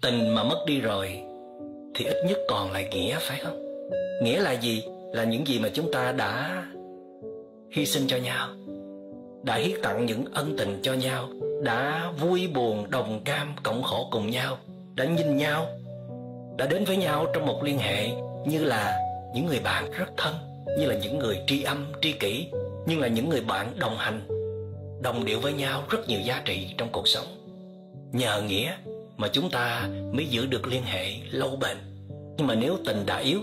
tình mà mất đi rồi, thì ít nhất còn lại nghĩa, phải không? Nghĩa là gì? Là những gì mà chúng ta đã hy sinh cho nhau, đã hiến tặng những ân tình cho nhau, đã vui buồn, đồng cam, cộng khổ cùng nhau, đã nhìn nhau, đã đến với nhau trong một liên hệ như là những người bạn rất thân, như là những người tri âm, tri kỷ, nhưng là những người bạn đồng hành, đồng điệu với nhau rất nhiều giá trị trong cuộc sống. Nhờ nghĩa mà chúng ta mới giữ được liên hệ lâu bền. Nhưng mà nếu tình đã yếu,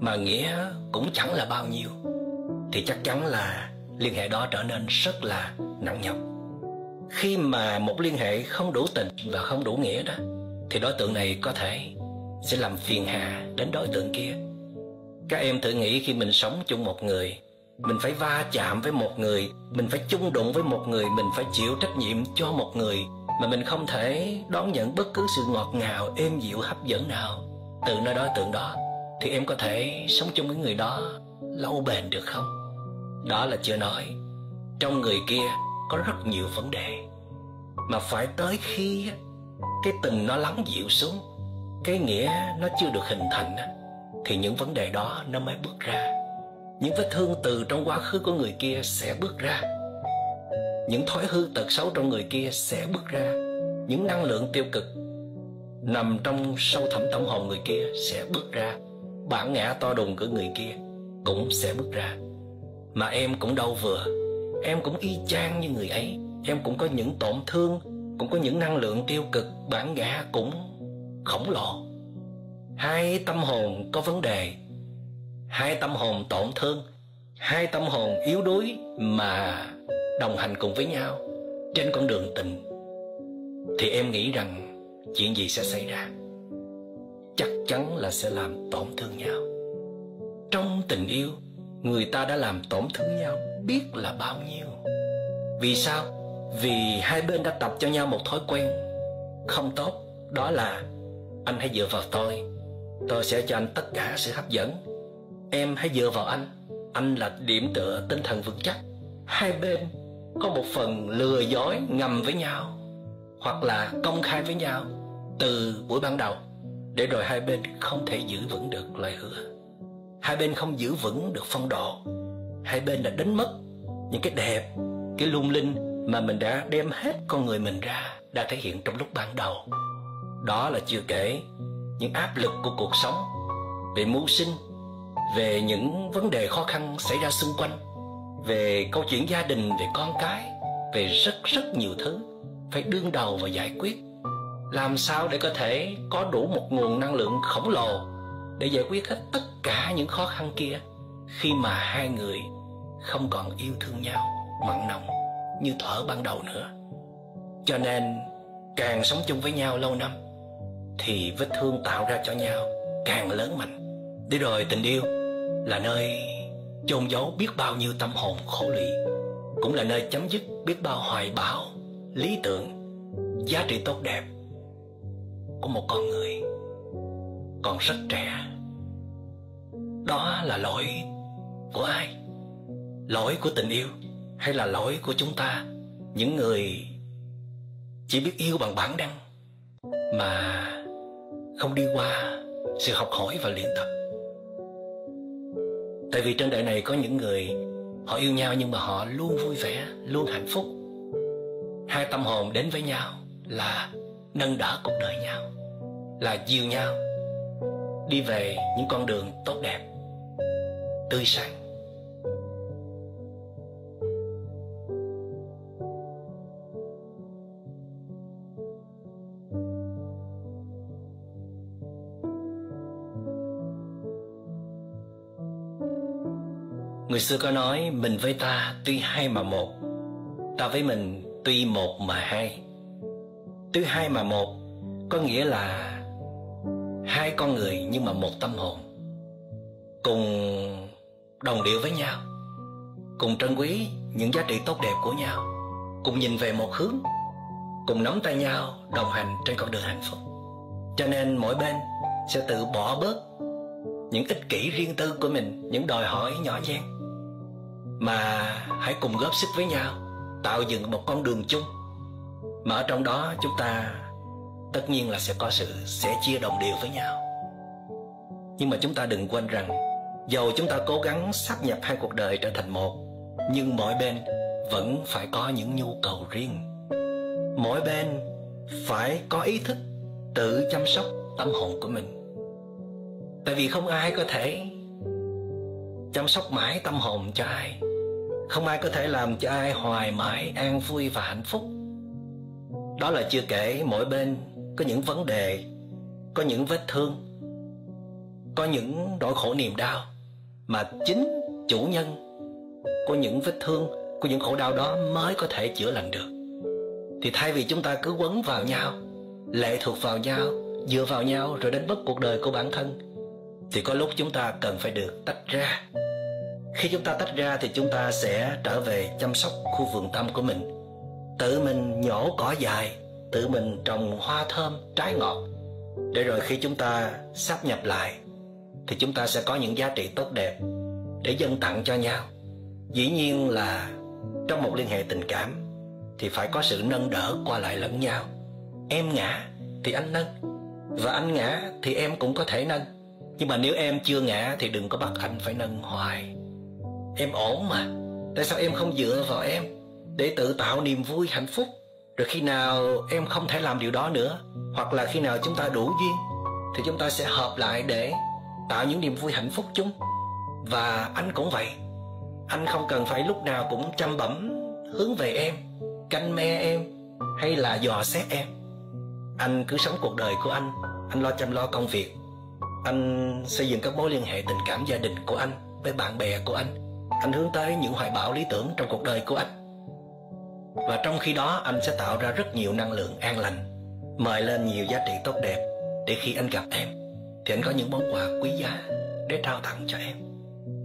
mà nghĩa cũng chẳng là bao nhiêu, thì chắc chắn là liên hệ đó trở nên rất là nặng nhọc. Khi mà một liên hệ không đủ tình và không đủ nghĩa đó, thì đối tượng này có thể sẽ làm phiền hà đến đối tượng kia. Các em thử nghĩ khi mình sống chung một người, mình phải va chạm với một người, mình phải chung đụng với một người, mình phải chịu trách nhiệm cho một người mà mình không thể đón nhận bất cứ sự ngọt ngào, êm dịu, hấp dẫn nào. Từ nơi đối tượng đó, thì em có thể sống chung với người đó lâu bền được không? Đó là chưa nói. Trong người kia có rất nhiều vấn đề. Mà phải tới khi cái tình nó lắng dịu xuống, cái nghĩa nó chưa được hình thành thì những vấn đề đó nó mới bước ra. Những vết thương từ trong quá khứ của người kia sẽ bước ra những thói hư tật xấu trong người kia sẽ bước ra. Những năng lượng tiêu cực nằm trong sâu thẳm tâm hồn người kia sẽ bước ra. Bản ngã to đùng của người kia cũng sẽ bước ra. Mà em cũng đâu vừa. Em cũng y chang như người ấy. Em cũng có những tổn thương, cũng có những năng lượng tiêu cực. Bản ngã cũng khổng lồ. Hai tâm hồn có vấn đề. Hai tâm hồn tổn thương. Hai tâm hồn yếu đuối mà đồng hành cùng với nhau trên con đường tình, thì em nghĩ rằng chuyện gì sẽ xảy ra chắc chắn là sẽ làm tổn thương nhau. Trong tình yêu, người ta đã làm tổn thương nhau biết là bao nhiêu. Vì sao? Vì hai bên đã tập cho nhau một thói quen không tốt, đó là anh hãy dựa vào tôi tôi sẽ cho anh tất cả sự hấp dẫn. Em hãy dựa vào anh anh là điểm tựa tinh thần vững chắc. Hai bên có một phần lừa dối ngầm với nhau, hoặc là công khai với nhau từ buổi ban đầu, để rồi hai bên không thể giữ vững được lời hứa. Hai bên không giữ vững được phong độ. Hai bên đã đánh mất những cái đẹp, cái lung linh mà mình đã đem hết con người mình ra, đã thể hiện trong lúc ban đầu. Đó là chưa kể những áp lực của cuộc sống về mưu sinh, về những vấn đề khó khăn xảy ra xung quanh về câu chuyện gia đình, về con cái, về rất rất nhiều thứ. Phải đương đầu và giải quyết. Làm sao để có thể có đủ một nguồn năng lượng khổng lồ để giải quyết hết tất cả những khó khăn kia, khi mà hai người không còn yêu thương nhau, mặn nồng như thở ban đầu nữa. Cho nên, càng sống chung với nhau lâu năm, thì vết thương tạo ra cho nhau càng lớn mạnh. Để rồi tình yêu là nơi chôn giấu biết bao nhiêu tâm hồn khổ lụy, cũng là nơi chấm dứt biết bao hoài bão, lý tưởng, giá trị tốt đẹp của một con người còn rất trẻ. Đó là lỗi của ai? Lỗi của tình yêu hay là lỗi của chúng ta? Những người chỉ biết yêu bằng bản năng mà không đi qua sự học hỏi và luyện tập tại vì trên đời này có những người họ yêu nhau nhưng mà họ luôn vui vẻ, luôn hạnh phúc. Hai tâm hồn đến với nhau là nâng đỡ cuộc đời nhau, là dìu nhau đi về những con đường tốt đẹp, tươi sáng. Người xưa có nói, mình với ta tuy hai mà một, Ta với mình tuy một mà hai. Tuy hai mà một Có nghĩa là Hai con người nhưng mà một tâm hồn, Cùng đồng điệu với nhau, Cùng trân quý những giá trị tốt đẹp của nhau, Cùng nhìn về một hướng, Cùng nắm tay nhau đồng hành trên con đường hạnh phúc. Cho nên mỗi bên sẽ tự bỏ bớt những ích kỷ riêng tư của mình, Những đòi hỏi nhỏ nhen mà hãy cùng góp sức với nhau, tạo dựng một con đường chung. Mà ở trong đó chúng ta tất nhiên là sẽ có sự, sẽ chia đồng đều với nhau. Nhưng mà chúng ta đừng quên rằng, dầu chúng ta cố gắng sắp nhập hai cuộc đời trở thành một, nhưng mỗi bên vẫn phải có những nhu cầu riêng. Mỗi bên phải có ý thức tự chăm sóc tâm hồn của mình. Tại vì không ai có thể chăm sóc mãi tâm hồn cho ai không ai có thể làm cho ai hoài mãi, an vui và hạnh phúc. Đó là chưa kể mỗi bên có những vấn đề, có những vết thương, có những nỗi khổ niềm đau. Mà chính chủ nhân của những vết thương, của những khổ đau đó mới có thể chữa lành được. Thì thay vì chúng ta cứ quấn vào nhau, lệ thuộc vào nhau, dựa vào nhau rồi đến mất cuộc đời của bản thân, thì có lúc chúng ta cần phải được tách ra khi chúng ta tách ra thì chúng ta sẽ trở về chăm sóc khu vườn tâm của mình. Tự mình nhổ cỏ dài tự mình trồng hoa thơm, trái ngọt. Để rồi khi chúng ta sắp nhập lại, thì chúng ta sẽ có những giá trị tốt đẹp để dâng tặng cho nhau. Dĩ nhiên là trong một liên hệ tình cảm, thì phải có sự nâng đỡ qua lại lẫn nhau. Em ngã thì anh nâng, và anh ngã thì em cũng có thể nâng. Nhưng mà nếu em chưa ngã thì đừng có bắt anh phải nâng hoài em ổn mà. Tại sao em không dựa vào em? Để tự tạo niềm vui, hạnh phúc. Rồi khi nào em không thể làm điều đó nữa, hoặc là khi nào chúng ta đủ duyên, thì chúng ta sẽ hợp lại để tạo những niềm vui hạnh phúc chung. Và anh cũng vậy. Anh không cần phải lúc nào cũng chăm bẩm hướng về em, canh me em, hay là dò xét em. Anh cứ sống cuộc đời của anh. Anh lo chăm lo công việc. Anh xây dựng các mối liên hệ tình cảm gia đình của anh với bạn bè của anh anh hướng tới những hoài bão lý tưởng trong cuộc đời của anh. Và trong khi đó, anh sẽ tạo ra rất nhiều năng lượng an lành, mời lên nhiều giá trị tốt đẹp để khi anh gặp em, thì anh có những món quà quý giá để trao tặng cho em.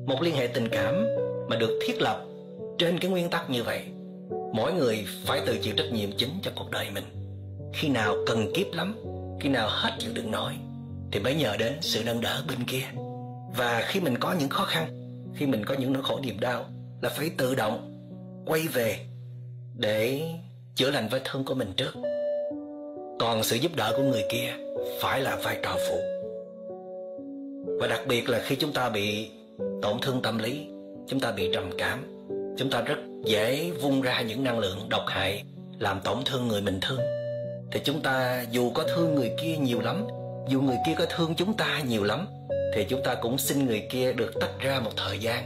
Một liên hệ tình cảm mà được thiết lập trên cái nguyên tắc như vậy, mỗi người phải tự chịu trách nhiệm chính cho cuộc đời mình. Khi nào cần kiếp lắm, khi nào hết chịu đựng nổi, thì mới nhờ đến sự nâng đỡ bên kia. Và khi mình có những khó khăn khi mình có những nỗi khổ niềm đau là phải tự động quay về để chữa lành vết thương của mình trước. Còn sự giúp đỡ của người kia phải là vai trò phụ. Và đặc biệt là khi chúng ta bị tổn thương tâm lý, chúng ta bị trầm cảm, chúng ta rất dễ vung ra những năng lượng độc hại làm tổn thương người mình thương. Thì chúng ta dù có thương người kia nhiều lắm, dù người kia có thương chúng ta nhiều lắm thì chúng ta cũng xin người kia được tách ra một thời gian.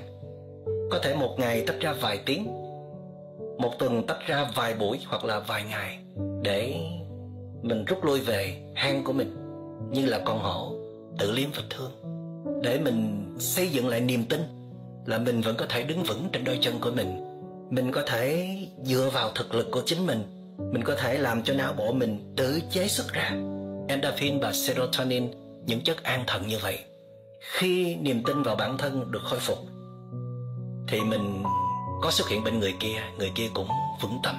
Có thể một ngày tách ra vài tiếng, một tuần tách ra vài buổi hoặc là vài ngày để mình rút lui về hang của mình. Như là con hổ, tự liếm vết thương. Để mình xây dựng lại niềm tin là mình vẫn có thể đứng vững trên đôi chân của mình. Mình có thể dựa vào thực lực của chính mình. Mình có thể làm cho não bộ mình tự chế xuất ra. Endorphin và serotonin, những chất an thần như vậy khi niềm tin vào bản thân được khôi phục, thì mình có xuất hiện bên người kia người kia cũng vững tâm,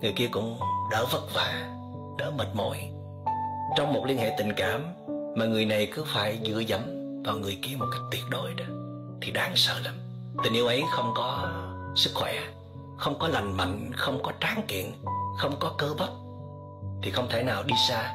người kia cũng đỡ vất vả, đỡ mệt mỏi. Trong một liên hệ tình cảm mà người này cứ phải dựa dẫm vào người kia một cách tuyệt đối đó, thì đáng sợ lắm. Tình yêu ấy không có sức khỏe, không có lành mạnh, không có tráng kiện, không có cơ bắp, thì không thể nào đi xa.